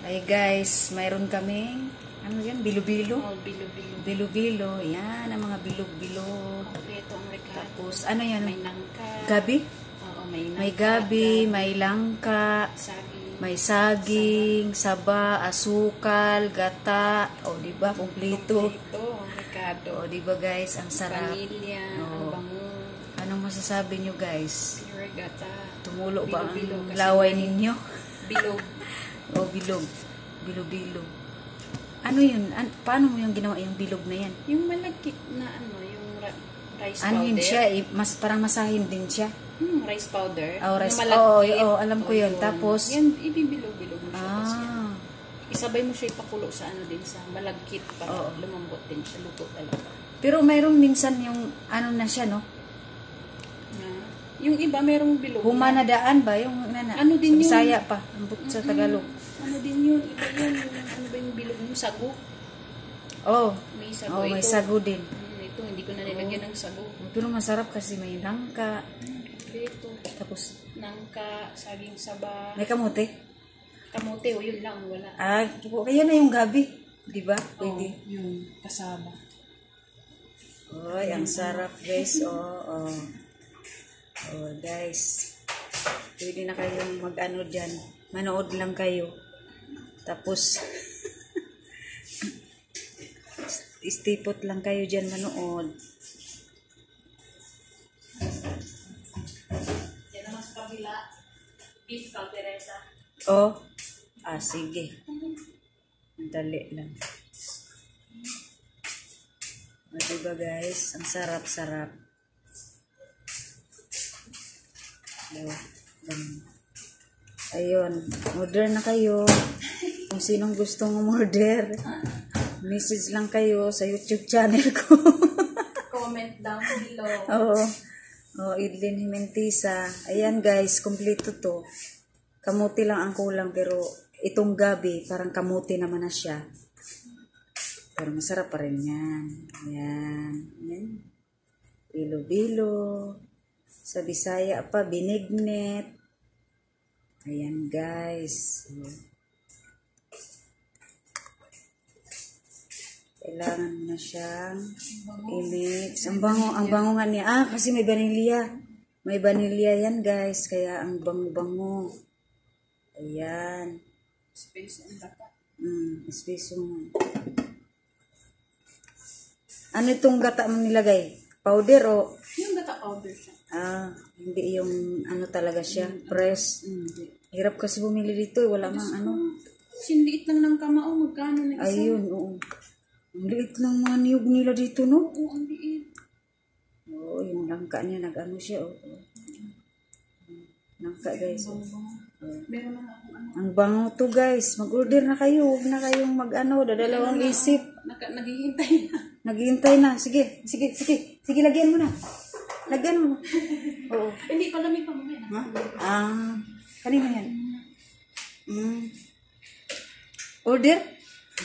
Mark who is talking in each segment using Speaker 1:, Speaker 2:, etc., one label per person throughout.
Speaker 1: Ay guys, mayroon kaming, ano yan, bilo-bilo?
Speaker 2: Oh, bilo-bilo.
Speaker 1: Bilo-bilo, yan, ang mga bilog-bilog.
Speaker 2: Kompleto ang regalo.
Speaker 1: Tapos, ano yan?
Speaker 2: May nangka.
Speaker 1: Gabi?
Speaker 2: Oo, may nangka.
Speaker 1: May gabi, may langka,
Speaker 2: Saging.
Speaker 1: may saging, saba, asukal, gata. O, di ba? Kompleto.
Speaker 2: Kompleto ang regalo.
Speaker 1: O, di ba guys? Ang sarap.
Speaker 2: Vanilya,
Speaker 1: Oo.
Speaker 2: ang bango.
Speaker 1: Anong masasabi nyo guys?
Speaker 2: Pure gata.
Speaker 1: Tumulo ba ang
Speaker 2: Bilo-bilo
Speaker 1: laway ninyo?
Speaker 2: Bilog.
Speaker 1: O, bilog. Bilo-bilo. Ano yun? An- paano mo yung ginawa yung bilog na yan?
Speaker 2: Yung malagkit na ano, yung rice
Speaker 1: Ano
Speaker 2: powder.
Speaker 1: yun siya? eh, Mas, parang masahin din siya.
Speaker 2: Hmm, rice powder.
Speaker 1: Oh, rice-
Speaker 2: malagkit.
Speaker 1: oo, oo, alam ko
Speaker 2: Oo,
Speaker 1: yun. Tapos-
Speaker 2: Yan, ibibilog-bilog mo siya.
Speaker 1: Ah.
Speaker 2: Isabay mo siya ipakulo sa ano din, sa malagkit para
Speaker 1: Oo.
Speaker 2: lumambot din siya. Luto talaga.
Speaker 1: Pero mayroong minsan yung ano na siya, no?
Speaker 2: Yung iba merong bilog. na.
Speaker 1: Humanadaan ba? Yung nana,
Speaker 2: Ano din
Speaker 1: sa
Speaker 2: yun?
Speaker 1: Bisaya pa. Ang but- sa Tagalog.
Speaker 2: Ano din yun? Iba yun. Ano ba yung bilog yung sago?
Speaker 1: Oh.
Speaker 2: May sago
Speaker 1: Oh, may
Speaker 2: ito.
Speaker 1: sago din.
Speaker 2: Hmm, ito, hindi ko na nilagyan ng sago.
Speaker 1: Pero masarap kasi may langka.
Speaker 2: Ito,
Speaker 1: Tapos,
Speaker 2: nangka, saging saba,
Speaker 1: may kamote.
Speaker 2: kamote, o yun lang, wala.
Speaker 1: Ah, kaya na yung gabi. Di ba? Pwede.
Speaker 2: Oo, yung kasaba.
Speaker 1: Oy, ang sarap guys. Oh, oh. Oh, guys. Pwede na kayong mag-ano dyan. Manood lang kayo. Tapos, istipot lang kayo dyan manood.
Speaker 2: Yan naman sa kabila, beef caldereta.
Speaker 1: Oh, ah, sige. Dali lang. O, diba guys? Ang sarap-sarap. Um, Ayun, order na kayo. Kung sinong gustong umorder, message lang kayo sa YouTube channel ko.
Speaker 2: Comment down below.
Speaker 1: Oo. Oh, Idlin Jimentisa. Ayan guys, kompleto to. Kamuti lang ang kulang pero itong gabi parang kamuti naman na siya. Pero masarap pa rin yan. Ayan. Ayan. Bilo-bilo. Sa Bisaya pa, binignet. Ayan guys. Kailangan mo na siyang i-mix. Ang bango, ang bango nga niya. Ah, kasi may vanilya. May vanilya yan guys. Kaya ang bango-bango. Ayan.
Speaker 2: Space and data.
Speaker 1: Mm, espeso nga. Ano itong gata mo nilagay? Powder o?
Speaker 2: Yung data powder siya.
Speaker 1: Ah, hindi yung ano talaga siya. Press.
Speaker 2: Hindi.
Speaker 1: Hirap kasi bumili dito. eh. Wala mang ano.
Speaker 2: Sinliit lang ng kamao, magkano na isa?
Speaker 1: Ayun, oo. Ang liit lang mga niyog nila dito, no?
Speaker 2: Oo, ang liit.
Speaker 1: Oo, yung langka niya, nag-ano siya, oh. Langka, guys. oh.
Speaker 2: Meron na akong ano.
Speaker 1: Ang bango to, guys. Mag-order na kayo. Huwag na kayong mag-ano, dadalawang isip.
Speaker 2: Naghihintay na.
Speaker 1: Naghihintay na. Sige, sige, sige. Sige, lagyan mo na. Lagyan mo. Oo.
Speaker 2: Hindi, palamig pa mamaya.
Speaker 1: Ha? Ah, kanino yan? Mm. Order?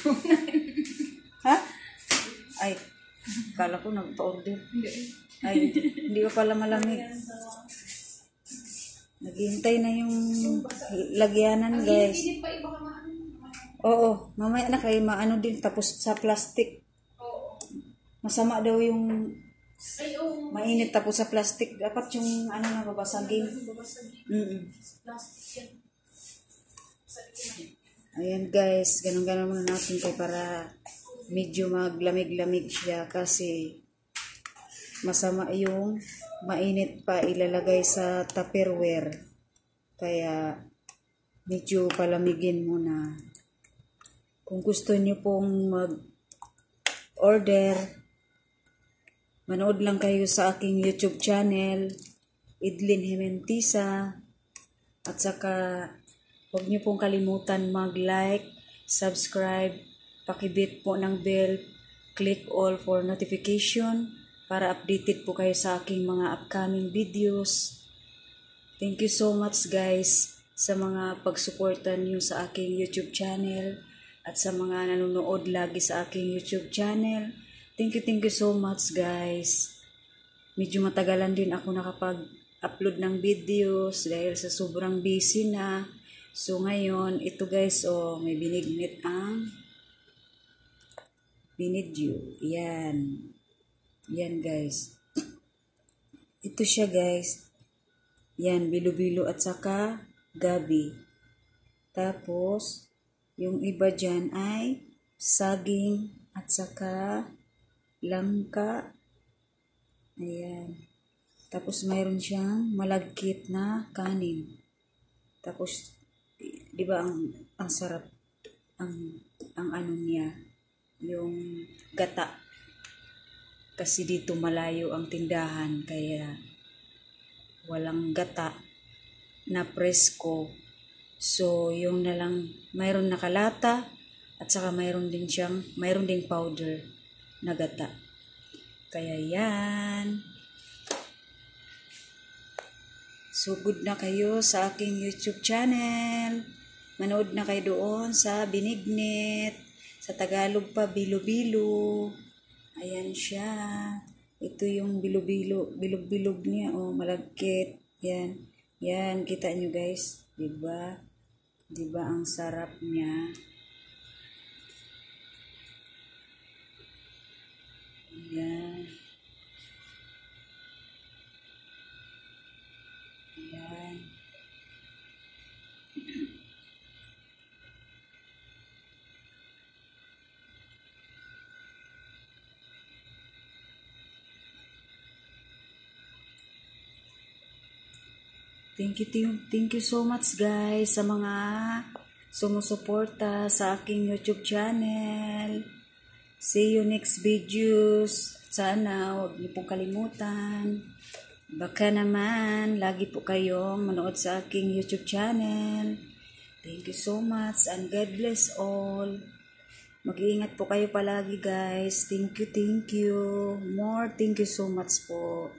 Speaker 1: ha? Ay, kala ko nagpa-order. Ay, hindi ko pala malamig. Naghihintay na yung lagyanan, guys.
Speaker 2: Maano.
Speaker 1: Oo, mamaya na kayo maano din tapos sa plastic. Masama daw yung mainit tapos sa plastic. Dapat yung ano na babasagin. Mm
Speaker 2: yan.
Speaker 1: Ayan guys, ganun-ganun muna natin kay para medyo maglamig-lamig siya kasi masama yung mainit pa ilalagay sa tupperware. Kaya medyo palamigin muna. Kung gusto niyo pong mag-order, manood lang kayo sa aking YouTube channel, Idlin Jimentisa, at saka huwag niyo pong kalimutan mag-like, subscribe, pakibit po ng bell, click all for notification para updated po kayo sa aking mga upcoming videos. Thank you so much guys sa mga pagsuporta niyo sa aking YouTube channel at sa mga nanonood lagi sa aking YouTube channel. Thank you, thank you so much guys. Medyo matagalan din ako nakapag-upload ng videos dahil sa sobrang busy na. So ngayon, ito guys, oh, may binignit ang binidyo. Yan. Yan guys. Ito siya guys. Yan, bilo-bilo at saka gabi. Tapos, yung iba dyan ay saging at saka langka. Ayan. Tapos mayroon siyang malagkit na kanin. Tapos, di ba ang, ang sarap ang, ang ano niya, yung gata. Kasi dito malayo ang tindahan, kaya walang gata na presko. So, yung na lang, mayroon nakalata at saka mayroon din siyang, mayroon ding powder na gata. Kaya yan. So, good na kayo sa aking YouTube channel. Manood na kayo doon sa Binignit. Sa Tagalog pa, Bilo-Bilo. Ayan siya. Ito yung bilo-bilo, bilog-bilog niya. Oh, malagkit. Yan. Yan, kita nyo guys. Diba? Diba ang sarap niya? Yan. Thank you, thank, you so much guys sa mga sumusuporta sa aking YouTube channel. See you next videos. Sana huwag niyo pong kalimutan. Baka naman, lagi po kayong manood sa aking YouTube channel. Thank you so much and God bless all. Mag-iingat po kayo palagi guys. Thank you, thank you. More, thank you so much po.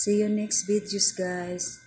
Speaker 1: See you next videos guys.